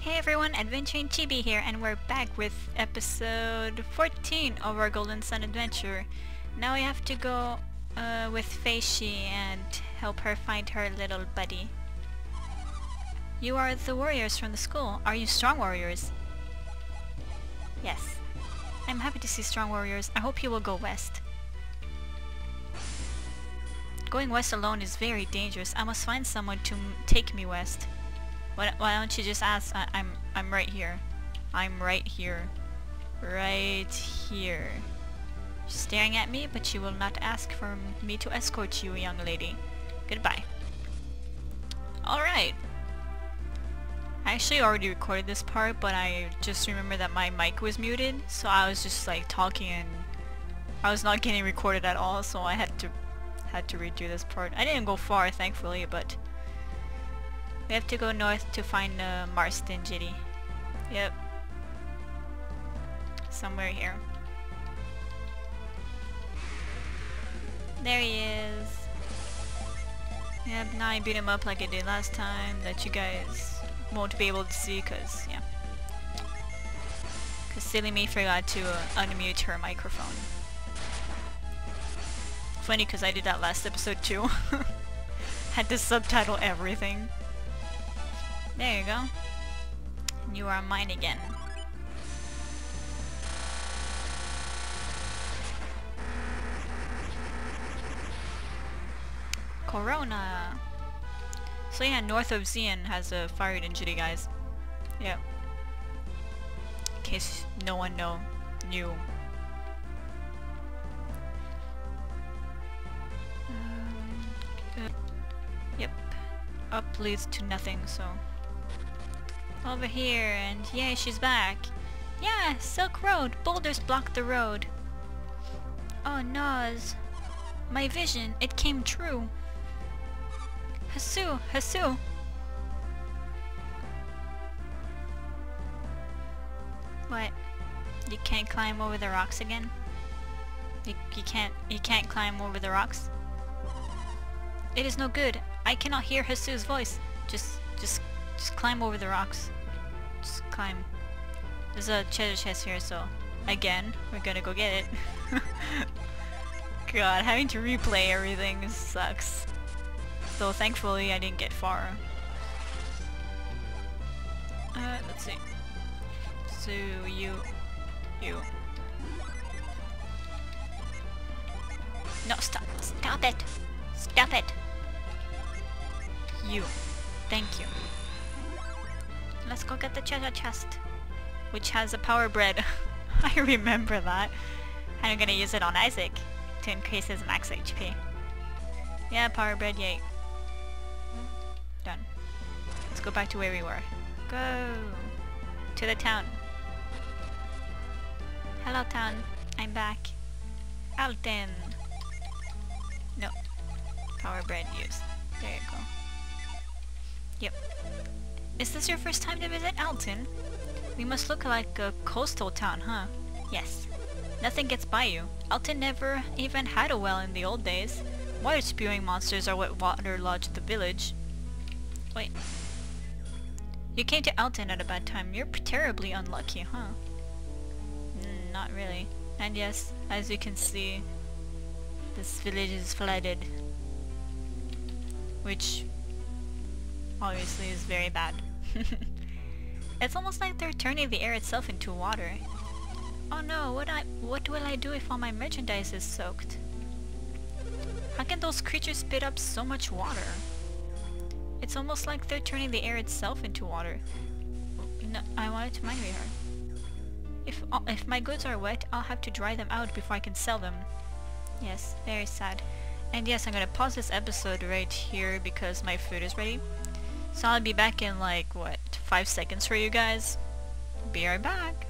Hey everyone, Adventuring Chibi here, and we're back with episode 14 of our Golden Sun adventure. Now we have to go uh, with Feizhi and help her find her little buddy. You are the warriors from the school. Are you strong warriors? Yes. I'm happy to see strong warriors. I hope you will go west. Going west alone is very dangerous. I must find someone to take me west. Why, why don't you just ask? I, I'm I'm right here. I'm right here. Right here. She's staring at me, but you will not ask for me to escort you, young lady. Goodbye. Alright. I actually already recorded this part, but I just remember that my mic was muted, so I was just like talking and I was not getting recorded at all, so I had to had to redo this part. I didn't go far, thankfully, but we have to go north to find uh, Marston Jitty. Yep. Somewhere here. There he is. Yep, now I beat him up like I did last time that you guys won't be able to see cause, yeah. Cause silly me forgot to uh, unmute her microphone. Funny cause I did that last episode too. Had to subtitle everything. There you go. You are mine again. Corona! So yeah, north of Xian has a fire engine, guys. Yep. In case no one know knew. Um, uh, yep. Up leads to nothing, so over here, and yay, she's back. Yeah, Silk Road. Boulders block the road. Oh, Naz. My vision, it came true. Hasu, Hasu. What? You can't climb over the rocks again? You, you can't, you can't climb over the rocks? It is no good. I cannot hear Hasu's voice. Just, just just climb over the rocks. Just climb. There's a treasure chest here, so again, we're gonna go get it. God, having to replay everything sucks. So thankfully I didn't get far. Uh, let's see. So you, you. No, stop, stop it! Stop it! You. Thank you. Let's go get the treasure chest. Which has a power bread. I remember that. I'm gonna use it on Isaac to increase his max HP. Yeah, power bread, yay. Done. Let's go back to where we were. Go! To the town. Hello town. I'm back. Altin! No. Power bread used. There you go. Yep. Is this your first time to visit Altin? We must look like a coastal town, huh? Yes. Nothing gets by you. Altin never even had a well in the old days. Water-spewing monsters are what waterlogged the village. Wait. You came to Altin at a bad time. You're terribly unlucky, huh? Mm, not really. And yes, as you can see, this village is flooded. Which obviously is very bad. it's almost like they're turning the air itself into water. Oh no, what I what will I do if all my merchandise is soaked? How can those creatures spit up so much water? It's almost like they're turning the air itself into water. No, I wanted to mind her. If, if my goods are wet, I'll have to dry them out before I can sell them. Yes, very sad. And yes, I'm gonna pause this episode right here because my food is ready. So I'll be back in like, what, five seconds for you guys? Be right back.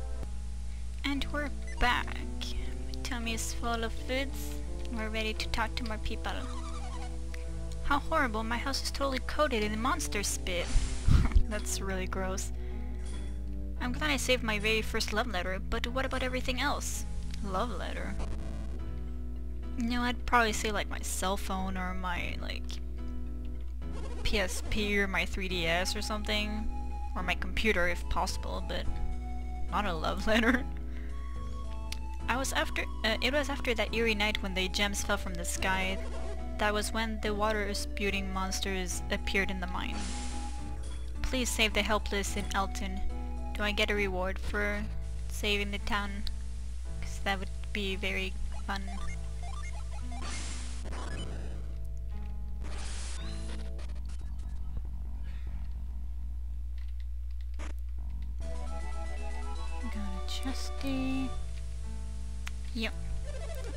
And we're back. My tummy is full of foods. We're ready to talk to more people. How horrible, my house is totally coated in monster spit. That's really gross. I'm glad I saved my very first love letter, but what about everything else? Love letter? No, I'd probably say like my cell phone or my like PSP or my 3DS or something. Or my computer if possible, but not a love letter. I was after- uh, it was after that eerie night when the gems fell from the sky. That was when the water-spewing monsters appeared in the mine. Please save the helpless in Altin. Do I get a reward for saving the town? Because that would be very fun. Chesty. Yep.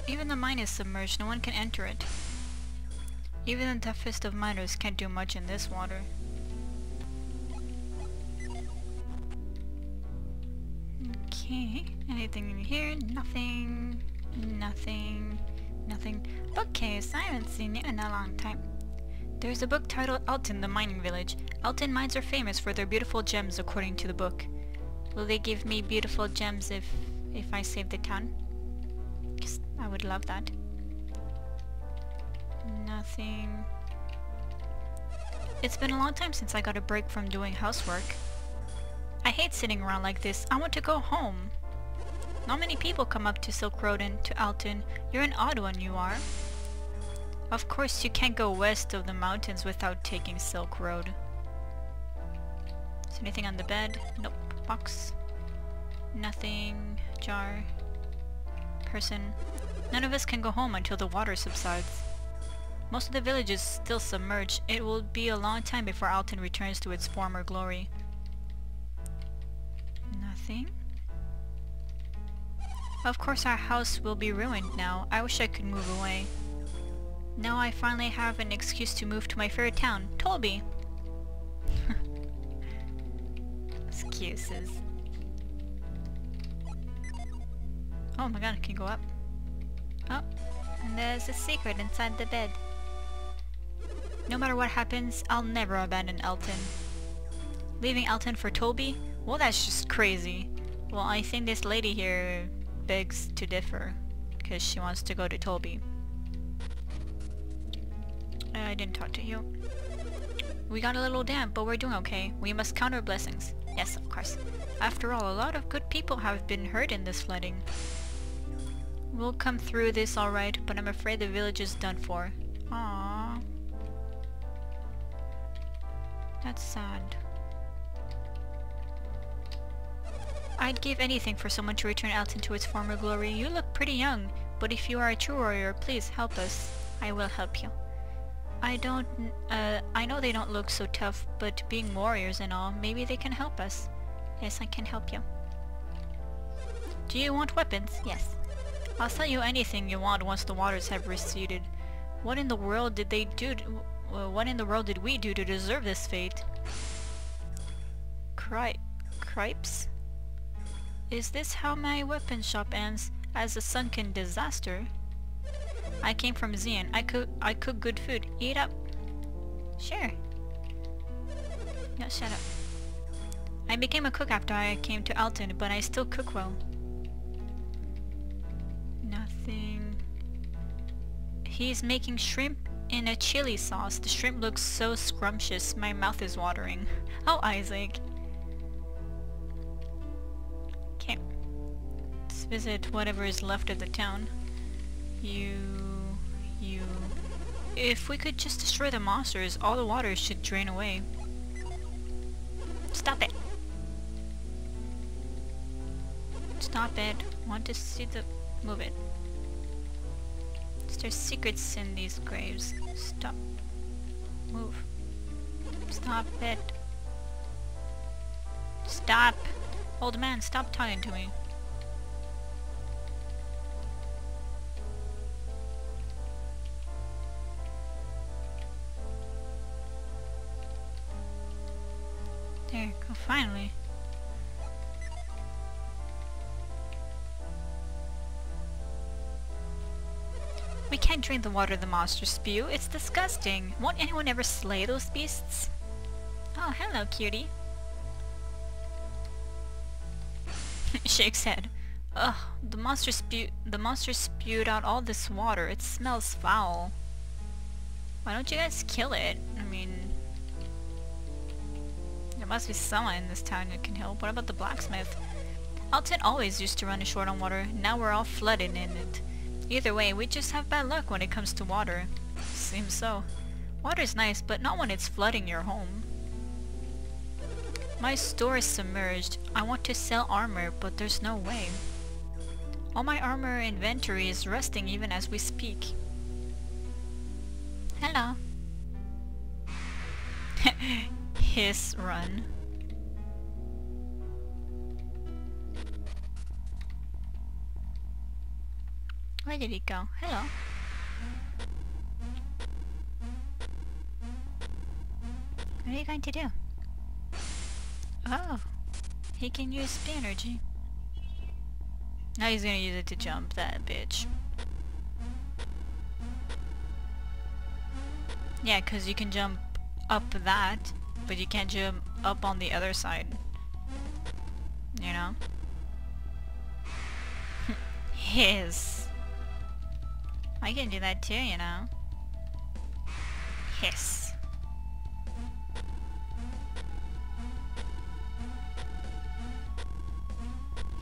Even the mine is submerged, no one can enter it. Even the toughest of miners can't do much in this water. Okay, anything in here? Nothing. Nothing. Nothing. Bookcase, I haven't seen it in a long time. There's a book titled Altin, the Mining Village. Altin mines are famous for their beautiful gems according to the book. Will they give me beautiful gems if if I save the town? I would love that. Nothing. It's been a long time since I got a break from doing housework. I hate sitting around like this. I want to go home. Not many people come up to Silk Road and to Altin. You're an odd one, you are. Of course, you can't go west of the mountains without taking Silk Road. Is anything on the bed? Nope. Box. Nothing. Jar. Person. None of us can go home until the water subsides. Most of the village is still submerged. It will be a long time before Altin returns to its former glory. Nothing? Of course our house will be ruined now. I wish I could move away. Now I finally have an excuse to move to my favorite town, Tolbi. Excuses. Oh my god, I can go up. Oh, and there's a secret inside the bed. No matter what happens, I'll never abandon Altin. Leaving Altin for Toby? Well, that's just crazy. Well, I think this lady here begs to differ, because she wants to go to Toby. I didn't talk to you. We got a little damp, but we're doing okay. We must count our blessings. Yes, of course. After all, a lot of good people have been hurt in this flooding. We'll come through this alright, but I'm afraid the village is done for. Aww. That's sad. I'd give anything for someone to return Altin to its former glory. You look pretty young, but if you are a true warrior, please help us. I will help you. I don't, uh, I know they don't look so tough, but being warriors and all, maybe they can help us. Yes, I can help you. Do you want weapons? Yes. I'll sell you anything you want once the waters have receded. What in the world did they do uh, what in the world did we do to deserve this fate? Cri- Cripes? Is this how my weapon shop ends? As a sunken disaster? I came from Xian. I cook I cook good food. Eat up. Sure. No, shut up. I became a cook after I came to Altin, but I still cook well. Nothing. He's making shrimp in a chili sauce. The shrimp looks so scrumptious. My mouth is watering. Oh, Isaac. Okay. Let's visit whatever is left of the town. You... You... If we could just destroy the monsters, all the water should drain away. Stop it! Stop it. Want to see the... Move it. There's secrets in these graves. Stop. Move. Stop it. Stop! Old man, stop talking to me. Finally. We can't drink the water the monsters spew. It's disgusting. Won't anyone ever slay those beasts? Oh, hello, cutie. Shakes head. Ugh, the monster spew- the monster spewed out all this water. It smells foul. Why don't you guys kill it? I mean... There must be someone in this town who can help. What about the blacksmith? Altin always used to run short on water. Now we're all flooded in it. Either way, we just have bad luck when it comes to water. Seems so. Water's nice, but not when it's flooding your home. My store is submerged. I want to sell armor, but there's no way. All my armor inventory is rusting even as we speak. Hello. His run. Where did he go? Hello. What are you going to do? Oh, he can use speed energy. Now he's gonna use it to jump that bitch. Yeah, because you can jump up that, but you can't jump up on the other side. You know? His. I can do that too, you know? Hiss.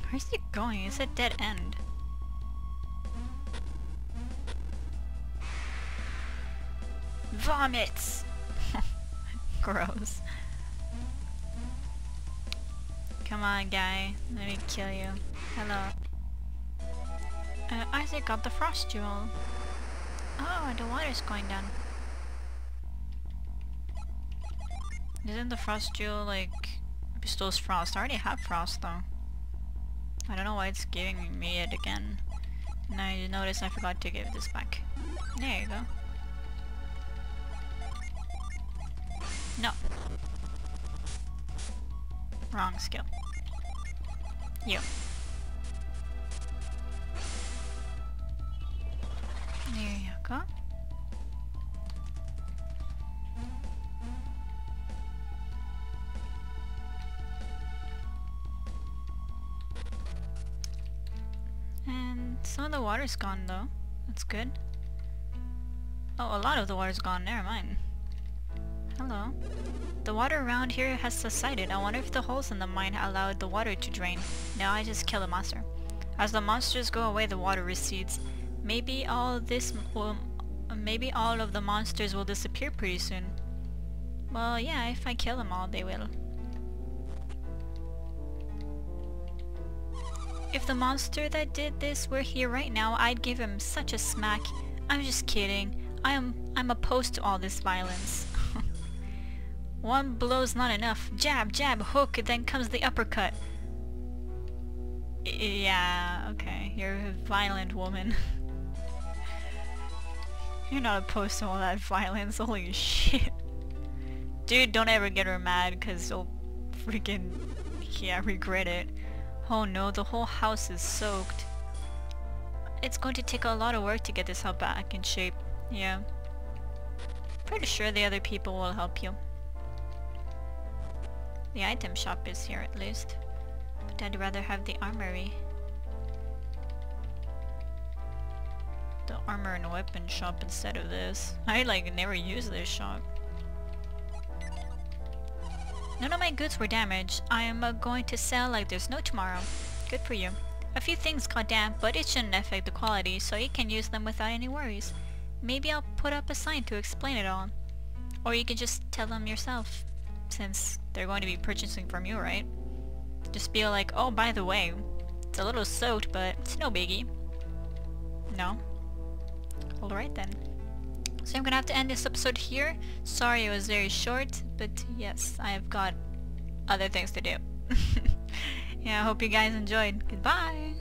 Where's he going? It's a dead end. Vomits! Gross. Come on, guy. Let me kill you. Hello. Uh, Isaac got the frost jewel. Oh, the water's going down. Isn't the frost jewel like bestows frost? I already have frost though. I don't know why it's giving me it again. Now you notice I forgot to give this back. There you go. No. Wrong skill. You. There you go. And some of the water's gone though. That's good. Oh, a lot of the water's gone. Never mind. Hello. The water around here has subsided. I wonder if the holes in the mine allowed the water to drain. Now I just kill the monster. As the monsters go away, the water recedes. Maybe all this will... Maybe all of the monsters will disappear pretty soon. Well, yeah, if I kill them all, they will. If the monster that did this were here right now, I'd give him such a smack. I'm just kidding. I am I'm opposed to all this violence. One blow's not enough. Jab, jab, hook, then comes the uppercut. Yeah, okay. You're a violent woman. You're not opposed to all that violence, holy shit. Dude, don't ever get her mad because you'll freaking, yeah, regret it. Oh no, the whole house is soaked. It's going to take a lot of work to get this house back in shape. Yeah. Pretty sure the other people will help you. The item shop is here at least. But I'd rather have the armory. The armor and weapon shop instead of this. I like never use this shop. None of my goods were damaged. I am uh, going to sell like there's no tomorrow. Good for you. A few things got damp, but it shouldn't affect the quality, so you can use them without any worries. Maybe I'll put up a sign to explain it all. Or you can just tell them yourself, since they're going to be purchasing from you, right? Just be like, oh, by the way, it's a little soaked, but it's no biggie. No? Alright then. So I'm gonna have to end this episode here. Sorry it was very short, but yes, I've got other things to do. yeah, I hope you guys enjoyed. Goodbye!